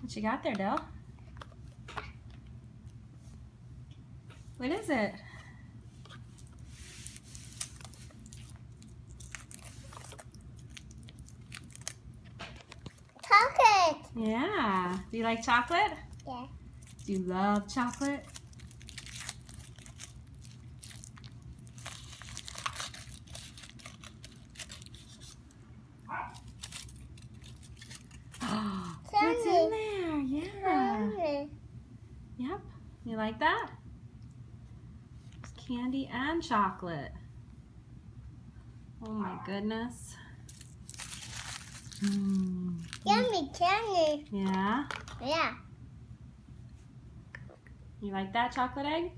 What you got there, Dyl? What is it? Chocolate. Yeah. Do you like chocolate? Yeah. Do you love chocolate? What's in there? Yeah. Candy. Yep. You like that? It's candy and chocolate. Oh my goodness. Mm. Yummy candy. Yeah. Yeah. You like that chocolate egg?